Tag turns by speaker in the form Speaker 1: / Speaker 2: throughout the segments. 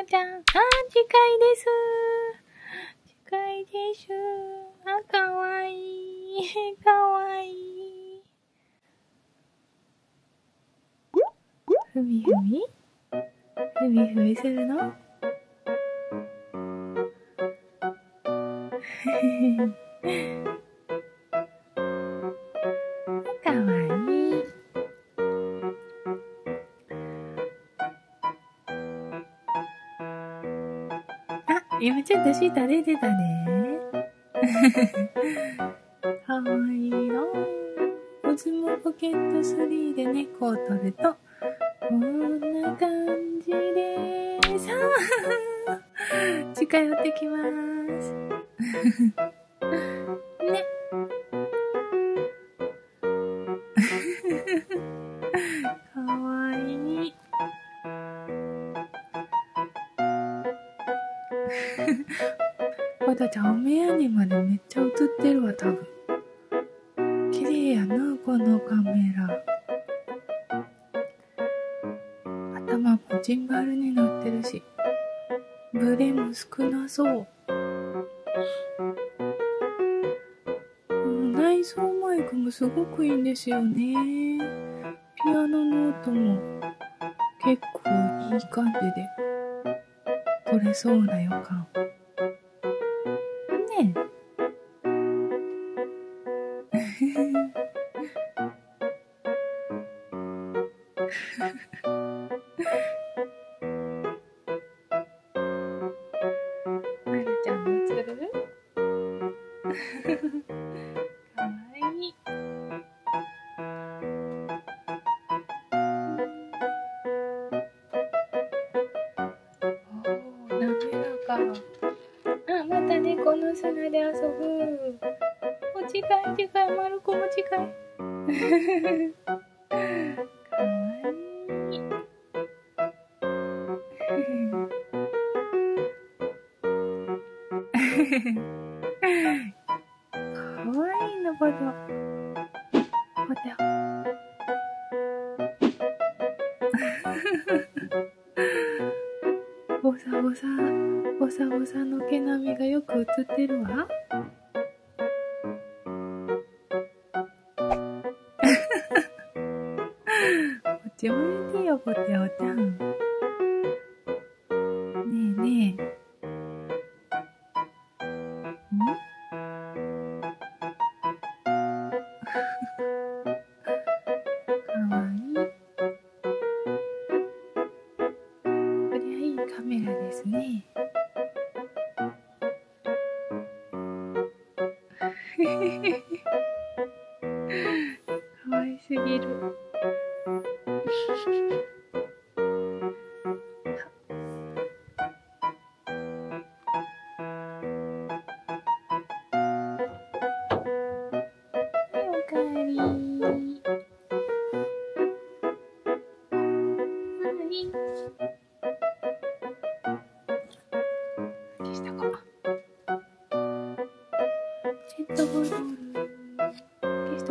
Speaker 1: おちゃん。あー、近いです。近いです。あ、かわいい。かわいい。ふみふみ？ふみふみするの？か ゆめちょっと舌出てたね。かわいいの。コズモポケット3で猫を取ると、こんな感じでーす。近寄ってきまーす。まだちゃ、お目やにまでめっちゃ映ってるわ、多分。綺麗やな、このカメラ。頭もジンバルになってるし、ブレも少なそう。内装マイクもすごくいいんですよね。ピアノの音も結構いい感じで取れそうな予感。あ、また猫の砂で遊ぶ。お近い近い、まる子も近い。かわいい。かわいいのぼと。ぼと。ぼさぼさ、ぼさぼさの毛並みがよく映ってるわ。こっち向いてよ、ぼておちゃん。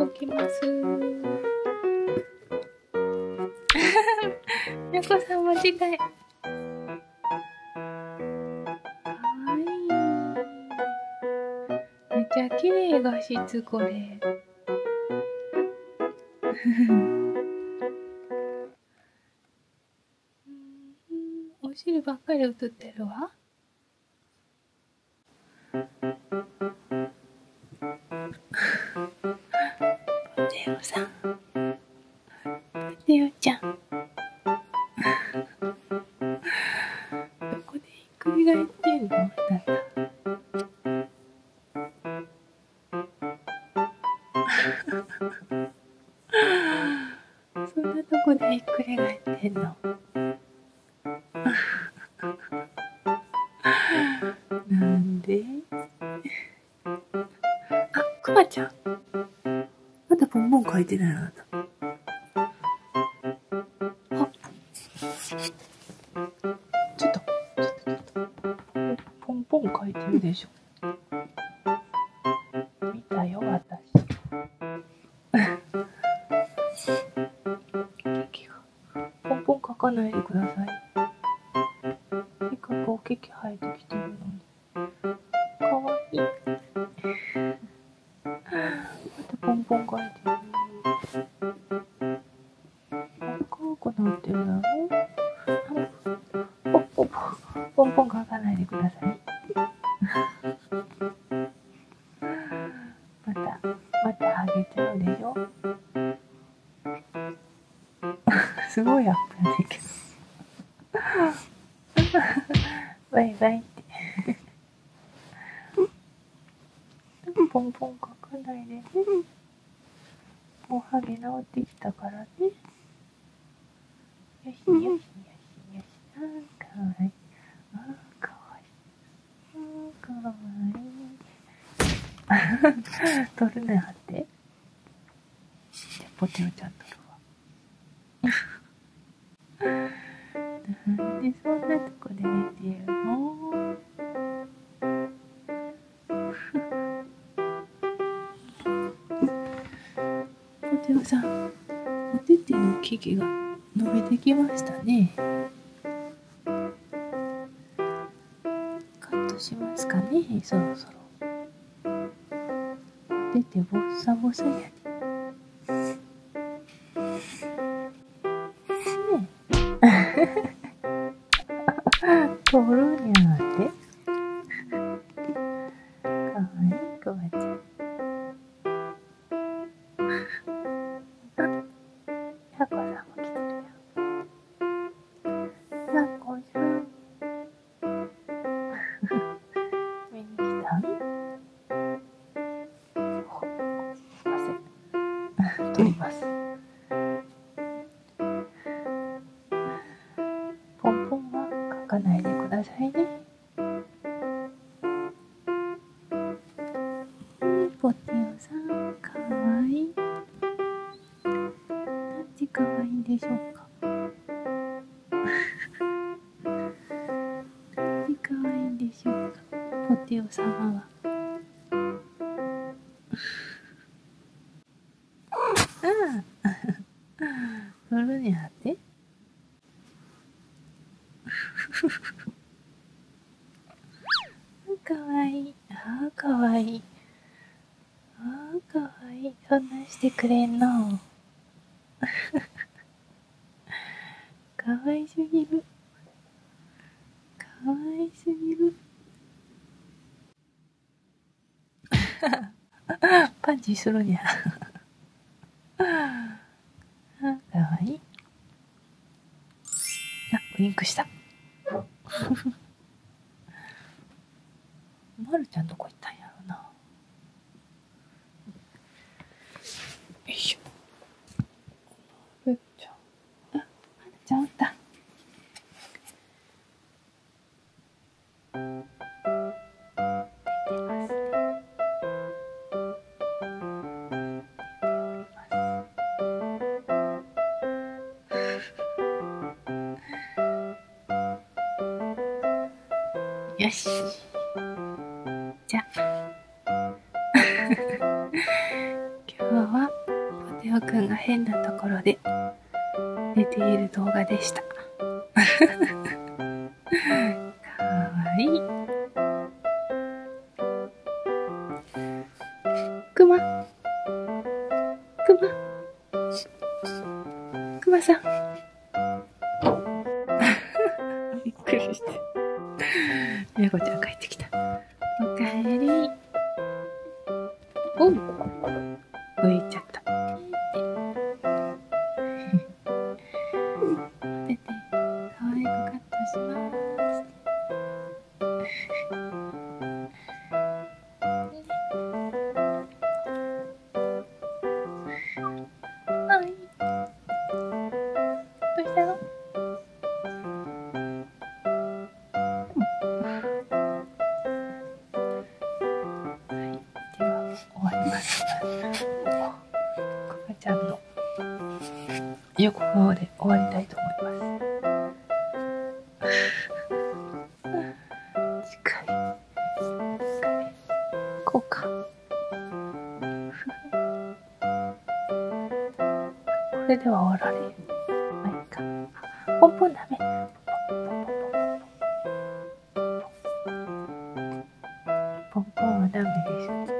Speaker 1: 消しておきます。猫さん間違い。かわいい。めっちゃ綺麗画質これ。お尻ばっかり映ってるわ。テオさん。ポテオちゃん。どこでひっくり返ってんのなんだ。そんなとこでひっくり返ってんの？だポンポン書いてないなた。あちょっと、ちょっと、ちょっと。ポンポン書いてるでしょ。見たよ、私。ケがポンポン書かないでください。猫かくおけけ生えてきてポンポン描かないでください。また、またハゲちゃうでしょ？すごいアップやねんけど。バイバイって。ポンポン描かないでね。もうハゲ治ってきたからね。よしよしよしよし。あーかわいい。あかわいい。かわいい。取るねはって。じゃポテオちゃん取るわ。なんでそんなとこで寝てるの？ポテオさん、おてての生地が伸びてきましたね。ますかね、そろそろ。出ててボッサボサやね。ね取るにゃせん。取ります。ポンポンは書かないでくださいね。ポテオさん、かわいい。なんてかわいいんでしょうか？なんてかわいいんでしょうか？ポテオ様は。くれんの。かわいすぎる。かわいすぎる。パンチするにゃ。あ、かわいい。あ、ウインクした。よし。じゃあ。今日はポテオくんが変なところで寝ている動画でした。かわいい。くま。くま。くまさん。びっくりして。やこちゃん帰ってきた。おかえり。おう。浮いちゃった。出て、可愛くカットします。横まで終わりたいと思います。こうか。これでは終わられまあいいか。ポンポン。ダメポン。ポンはダメでした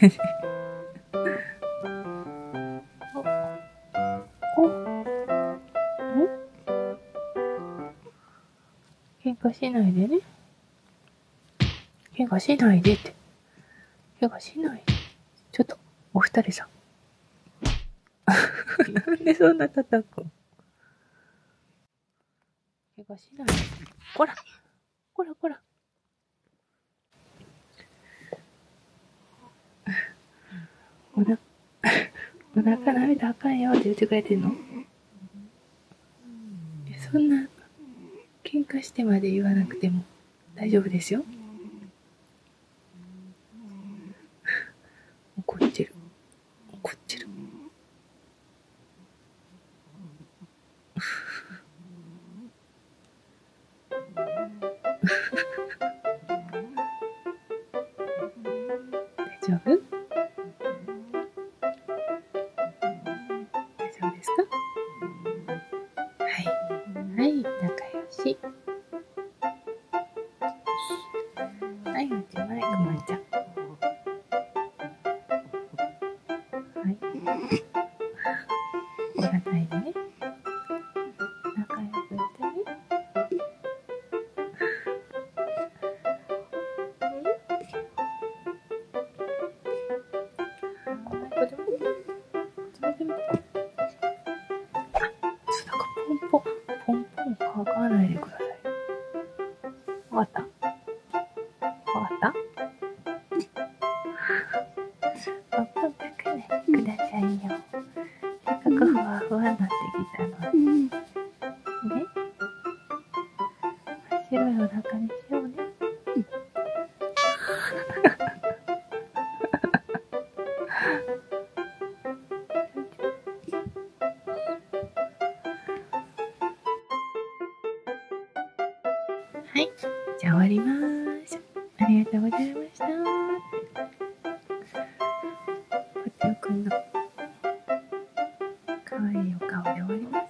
Speaker 1: 喧嘩しないでね。喧嘩しないでって。喧嘩しないで。ちょっと、お二人さん。なんでそんな叩くん喧嘩しないで。こらこらこら。おな、お腹舐めたらあかんよって言ってくれてんの？そんな、喧嘩してまで言わなくても大丈夫ですよ。怒ってる。怒ってる。大丈夫？ンポン書かないでください。わかったわかった？ポンポン書かないでくださいよ。せっかくふわふわになってきたのに。はい。じゃあ終わります。ありがとうございました。ポテオくんの可愛いお顔で終わります。